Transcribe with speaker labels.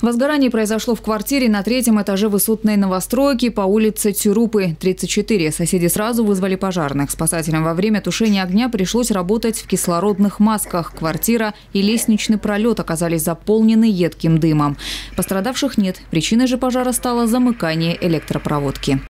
Speaker 1: Возгорание произошло в квартире на третьем этаже высотной новостройки по улице Тюрупы, 34. Соседи сразу вызвали пожарных. Спасателям во время тушения огня пришлось работать в кислородных масках. Квартира и лестничный пролет оказались заполнены едким дымом. Пострадавших нет. Причиной же пожара стало замыкание электропроводки.